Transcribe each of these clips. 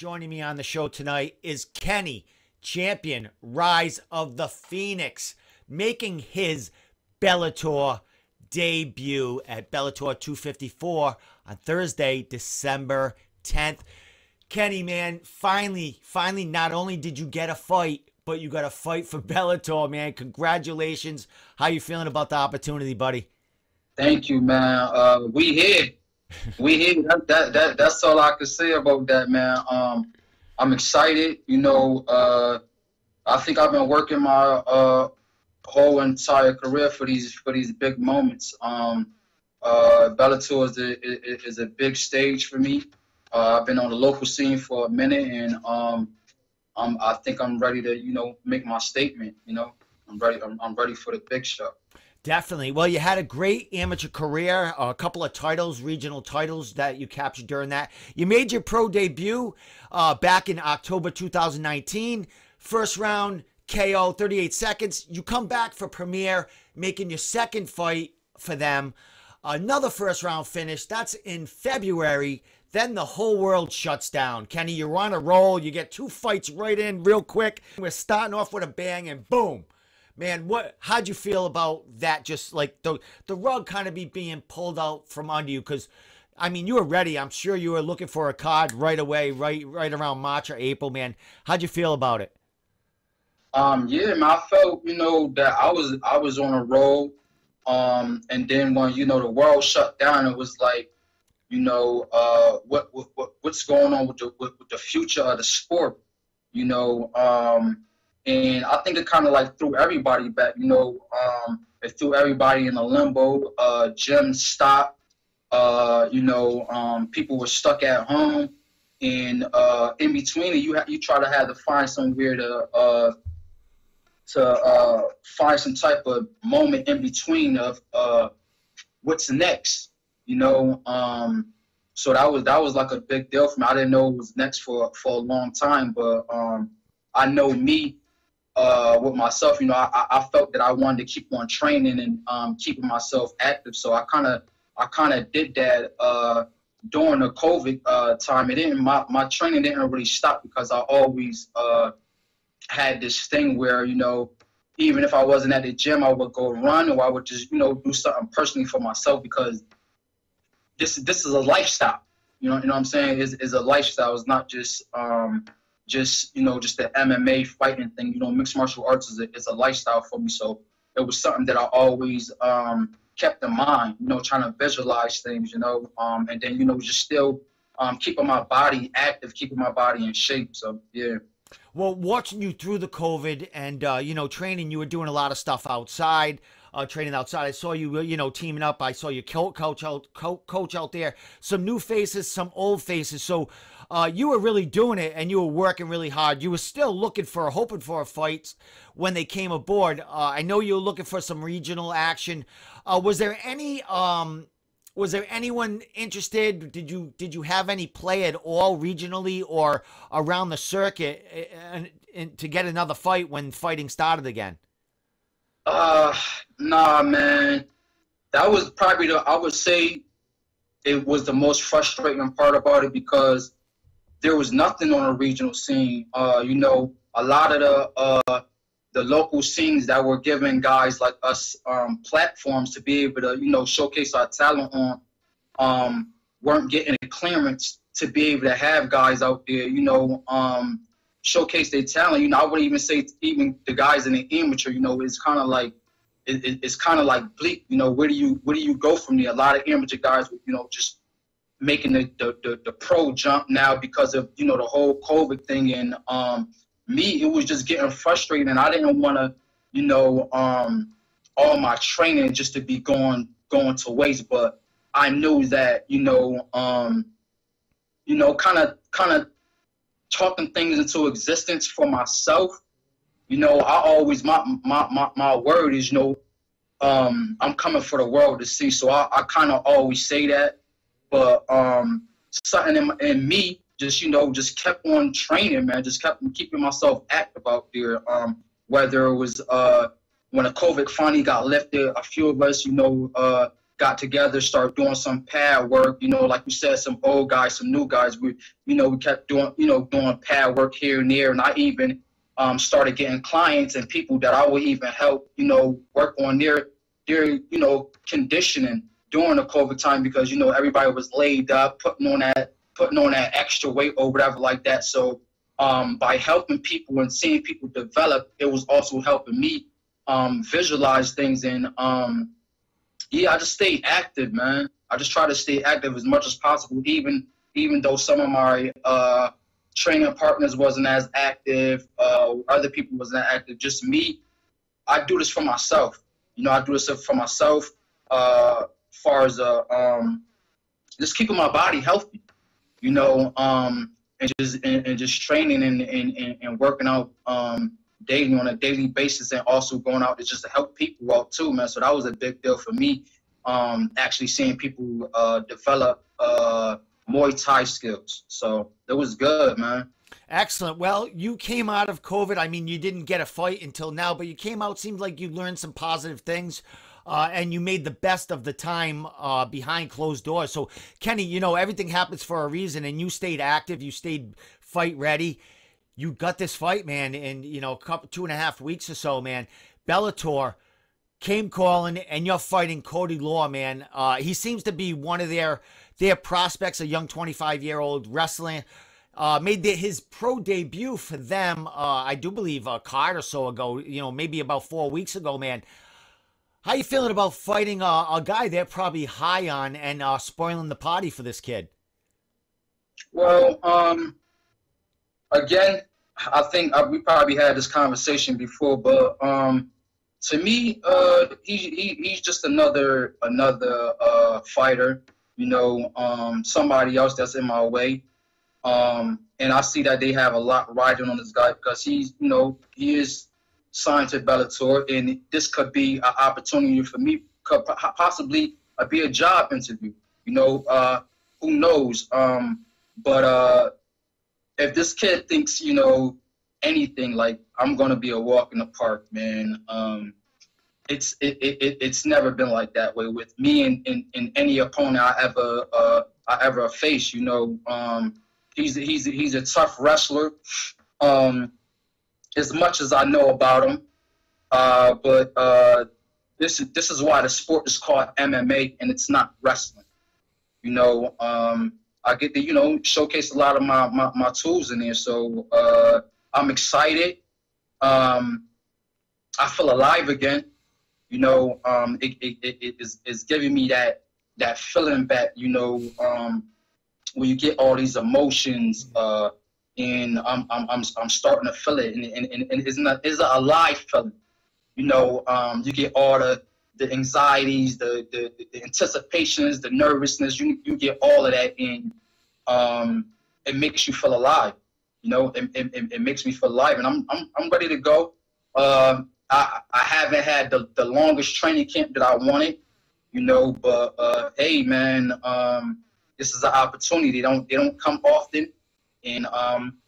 Joining me on the show tonight is Kenny, champion, Rise of the Phoenix, making his Bellator debut at Bellator 254 on Thursday, December 10th. Kenny, man, finally, finally, not only did you get a fight, but you got a fight for Bellator, man. Congratulations. How you feeling about the opportunity, buddy? Thank you, man. Uh, we here we here. That, that, that, that's all I can say about that, man. Um, I'm excited. You know, uh, I think I've been working my uh, whole entire career for these for these big moments. Um, uh, Bellator is a, is a big stage for me. Uh, I've been on the local scene for a minute, and um, I'm, I think I'm ready to, you know, make my statement. You know, I'm ready. I'm, I'm ready for the big show. Definitely. Well, you had a great amateur career, a couple of titles, regional titles that you captured during that. You made your pro debut uh, back in October 2019. First round KO, 38 seconds. You come back for Premier, making your second fight for them. Another first round finish. That's in February. Then the whole world shuts down. Kenny, you're on a roll. You get two fights right in real quick. We're starting off with a bang, and boom man, what? How'd you feel about that? Just like the the rug kind of be being pulled out from under you because. I mean, you were ready. I'm sure you were looking for a card right away, right, right around March or April, man. How'd you feel about it? Um, yeah, man, I felt, you know, that I was, I was on a roll. Um, and then when, you know, the world shut down, it was like, you know, uh, what, what, what's going on with the, with, with the future of the sport, you know, um, and I think it kind of like threw everybody back. You know, um, it threw everybody in a limbo. Uh, gym stopped. Uh, you know, um, people were stuck at home, and uh, in between it, you ha- you try to have to find somewhere to uh, to uh, find some type of moment in between of uh, what's next. You know, um, so that was that was like a big deal for me. I didn't know it was next for for a long time, but um, I know me uh, with myself, you know, I, I felt that I wanted to keep on training and um, keeping myself active. So I kind of I kind of did that uh, during the COVID uh, time. It didn't my, my training didn't really stop because I always uh, had this thing where you know even if I wasn't at the gym, I would go run or I would just you know do something personally for myself because this this is a lifestyle. You know, you know what I'm saying? Is is a lifestyle. It's not just um, just you know just the MMA fighting thing. You know, mixed martial arts is a, is a lifestyle for me. So it was something that I always um, kept in mind. You know, trying to visualize things. You know, um, and then you know just still um, keeping my body active, keeping my body in shape. So yeah. Well, watching you through the COVID and uh, you know training, you were doing a lot of stuff outside. Uh, training outside. I saw you, you know, teaming up. I saw your coach out, coach out there. Some new faces, some old faces. So, uh, you were really doing it and you were working really hard. You were still looking for, hoping for a fight when they came aboard. Uh, I know you were looking for some regional action. Uh, was there any, um, was there anyone interested? Did you did you have any play at all regionally or around the circuit and, eh, and to get another fight when fighting started again? Uh, nah, man. That was probably the I would say it was the most frustrating part about it because there was nothing on a regional scene. Uh, you know, a lot of the uh, the local scenes that were giving guys like us um, platforms to be able to, you know, showcase our talent on, um, weren't getting a clearance to be able to have guys out there, you know, um, showcase their talent. You know, I wouldn't even say even the guys in the amateur. You know, it's kind of like it, it's kind of like bleak. You know, where do you where do you go from there? A lot of amateur guys, you know, just making the, the, the, the, pro jump now because of you know the whole COVID thing. And um, me it was just getting frustrated. And I didn't want to you know um, all my training just to be going going to waste. But I knew that you know um, you know kind of kind of talking things into existence for myself. You know I always my my my, my word is you know um, I'm coming for the world to see. So I, I kind of always say that but um, something in, in, me just you know just kept on training, man. Just kept keeping myself active out there. Um, whether it was uh, when the COVID finally got lifted, a few of us, you know, uh, got together, started doing some pad work. You know, like you said, some old guys, some new guys. We, you know, we kept doing, you know, doing pad work here and there, and I even um, started getting clients and people that I would even help, you know, work on their their, you know, conditioning during the COVID time because you know everybody was laid up, putting on that putting on that extra weight or whatever like that. So um, by helping people and seeing people develop, it was also helping me um, visualize things and um, yeah, I just stay active, man. I just try to stay active as much as possible, even even though some of my uh, training partners wasn't as active, uh, other people wasn't active. Just me, I do this for myself. You know, I do this for myself. Uh, far as uh, um, just keeping my body healthy. You know, um, and just and, and just training and, and, and working out um, daily on a daily basis and also going out to just to help people out too, man. So that was a big deal for me. Um, actually seeing people uh, develop uh, Muay Thai skills. So it was good, man. Excellent. Well, you came out of COVID. I mean, you didn't get a fight until now, but you came out. Seemed like you learned some positive things. Uh, and you made the best of the time uh, behind closed doors. So, Kenny, you know, everything happens for a reason, and you stayed active, you stayed fight ready you got this fight, man, in you know, a couple two and a half weeks or so, man. Bellator came calling, and you're fighting Cody Law, man. Uh, he seems to be one of their their prospects, a young 25 year old wrestler. Uh, made the, his pro debut for them, uh, I do believe, a card or so ago. You know, maybe about four weeks ago, man. How you feeling about fighting a, a guy they're probably high on and uh, spoiling the party for this kid? Well, um, again, I think uh, we probably had this conversation before, but um, to me, uh, he, he he's just another another uh, fighter. You know, um, somebody else that's in my way. Um, and I see that they have a lot riding on this guy because he's, you know, he is signed to Bellator, and this could be an opportunity for me, could possibly be a job interview. You know, uh, who knows? Um, but uh, if this kid thinks, you know, anything like I'm gonna be a walk in the park, man. Um, it's it, it, it's never been like that way with me and, and, and any opponent I ever uh, I ever face. You know, um, he's he's he's a tough wrestler. Um, as much as I know about him, uh, but uh, this is this is why the sport is called MMA and it's not wrestling. You know, um, I get to, you know, showcase a lot of my, my, my tools in there. So uh, I'm excited. Um, I feel alive again. You know, um, it, it, it, is, it's giving me that that feeling back, you know, um, when you get all these emotions, uh, and I'm, I'm, I'm, I'm starting to feel it, and, and, and it's, not, it's a alive feeling. You know, um, you get all the, the anxieties, the, the, the anticipations, the nervousness. You you get all of that, and um, it makes you feel alive. You know, it, it, it makes me feel alive, and I'm I'm I'm ready to go. Um, I I haven't had the, the longest training camp that I wanted, you know, but uh, hey, man, um, this is an opportunity. They don't they don't come often, and um,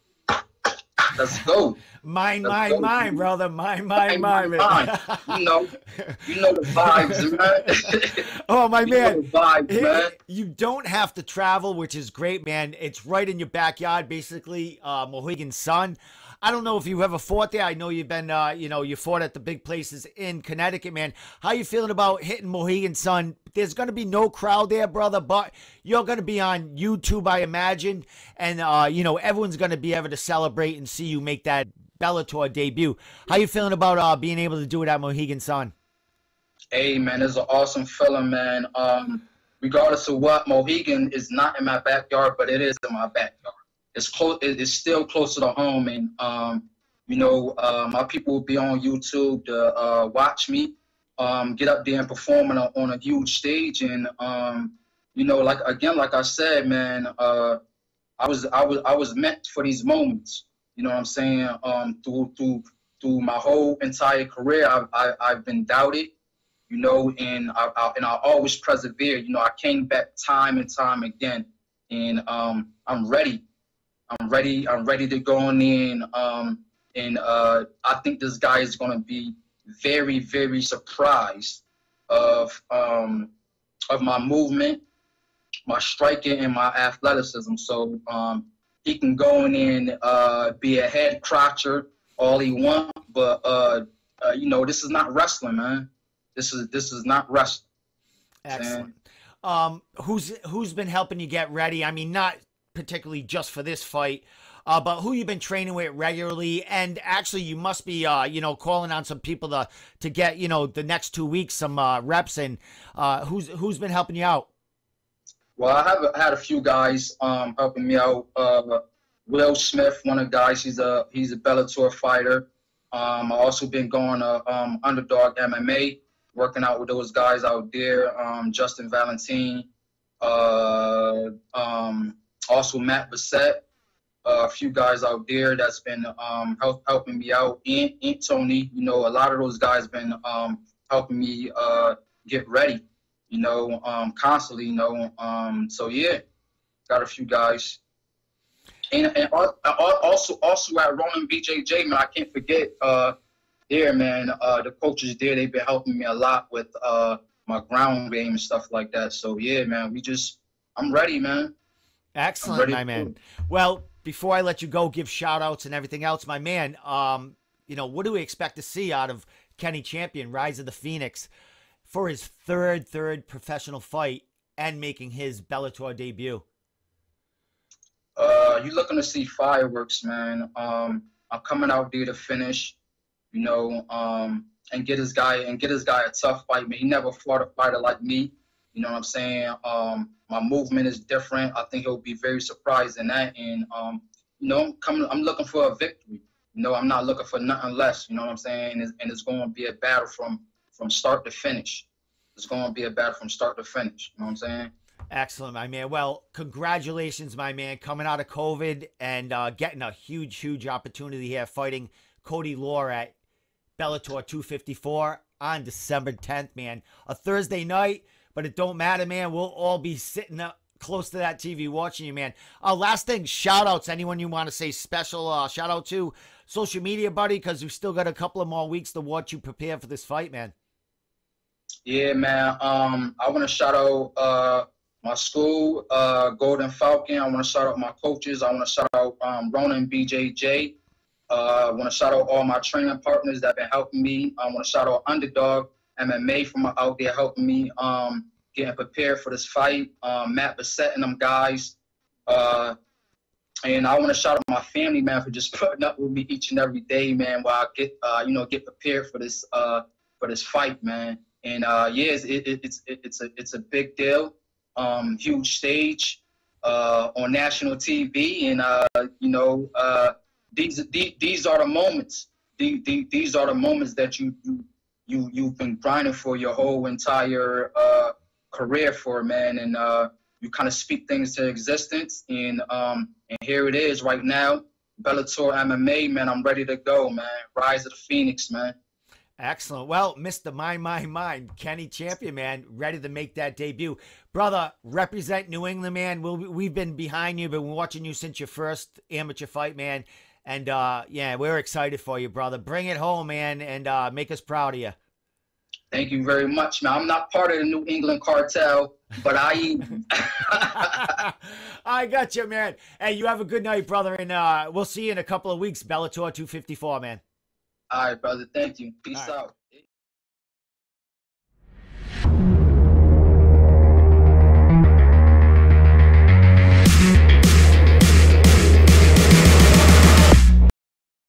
let's go. Mine, mine, mine, brother. Mine, mine, mine, mine. you know, you know the vibes, man. oh, my you man. vibes, man. You don't have to travel, which is great, man. It's right in your backyard, basically. Uh, Mohegan Sun. I don't know if you ever fought there. I know you've been, uh, you know, you fought at the big places in Connecticut, man. How you feeling about hitting Mohegan Sun? There's going to be no crowd there, brother, but you're going to be on YouTube, I imagine, and uh, you know everyone's going to be able to celebrate and see you make that Bellator debut. How you feeling about uh, being able to do it at Mohegan Sun? Hey, man, it's an awesome feeling, man. Um, regardless of what, Mohegan is not in my backyard, but it is in my backyard it's close. It's still closer to home, and um, you know, uh, my people will be on YouTube to uh, watch me um, get up there and perform on a, on a huge stage. And um, you know, like again, like I said, man, uh, I was I was I was meant for these moments. You know what I'm saying? Um, through through through my whole entire career, I've I, I've been doubted. You know, and I, I and I always persevered. You know, I came back time and time again, and um, I'm ready I'm ready. I'm ready to go on in. Um, and uh, I think this guy is going to be very, very surprised of um, of my movement, my striking, and my athleticism. So um, he can go in and uh, be a head crotcher all he want, but uh, uh, you know this is not wrestling, man. This is this is not wrestling. Excellent. Um, who's who's been helping you get ready? I mean, not particularly just for this fight, uh, but who you've been training with regularly, and actually you must be, uh, you know, calling on some people to to get, you know, the next two weeks some uh, reps in. Uh, who's who's been helping you out? Well, I have had a few guys um, helping me out. Uh, Will Smith, one of the guys, he's a he's a Bellator fighter. Um, I also been going to um, Underdog MMA, working out with those guys out there. Um, Justin Valentine, uh, um, also Matt Bissett, uh, a few guys out there that's been um, help, helping me out. And, and, Tony, you know, a lot of those guys been um, helping me uh, get ready, you know, um, constantly, you know. Um, so yeah, got a few guys. And, and also also at Roman BJJ, man, I can't forget uh, there, man. Uh, the coaches there, they've been helping me a lot with uh, my ground game and stuff like that. So yeah, man, we just, I'm ready, man. Excellent, my man. Well, before I let you go, give shout outs and everything else, my man. Um, you know, what do we expect to see out of Kenny Champion, Rise of the Phoenix, for his third, third professional fight and making his Bellator debut? Uh, you're looking to see fireworks, man. Um, I'm coming out there to finish, you know, um, and get his guy and get his guy a tough fight. Man, he never fought a fighter like me. You know what I'm saying? Um, my movement is different. I think he'll be very surprised in that. And um, you know, I'm coming. I'm looking for a victory. You know, I'm not looking for nothing less. You know what I'm saying? And it's, and it's going to be a battle from from start to finish. It's going to be a battle from start to finish. You know what I'm saying? Excellent, my man. Well, congratulations, my man, coming out of COVID and uh, getting a huge, huge opportunity here, fighting Cody Law at Bellator 254 on December 10th, man. A Thursday night but it don't matter, man. We'll all be sitting up close to that TV watching you, man. Uh, last thing, shout outs. Anyone you want to say special uh, shout out to social media, buddy, because we've still got a couple of more weeks to watch you prepare for this fight, man. Yeah, man. Um, I want to shout out uh, my school, uh, Golden Falcon. I want to shout out my coaches. I want to shout out um, Ronin BJJ. Uh, I want to shout out all my training partners that have been helping me. I want to shout out Underdog. MMA from out there helping me um, getting prepared for this fight. Um, Matt Bissett and them guys. Uh, and I want to shout out my family, man, for just putting up with me each and every day, man, while I get, uh, you know, get prepared for this, uh, for this fight, man. And uh, yeah, it's, it, it's, it, it's a, it's a big deal, um, huge stage uh, on national TV, and uh, you know, uh, these, these, these are the moments. These, these are the moments that you, you you you've been grinding for your whole entire uh, career for, man, and uh, you kind of speak things to existence, and um, and here it is right now, Bellator MMA, man. I'm ready to go, man. Rise of the Phoenix, man. Excellent. Well, Mr. My My Mind, Kenny Champion, man, ready to make that debut. Brother, represent New England, man. We'll, we've been behind you, been watching you since your first amateur fight, man. And uh, yeah, we're excited for you, brother. Bring it home, man, and uh, make us proud of you. Thank you very much, man. I'm not part of the New England cartel, but I. I got you, man. Hey, you have a good night, brother, and uh, we'll see you in a couple of weeks. Bellator 254, man. All right, brother. Thank you. Peace out.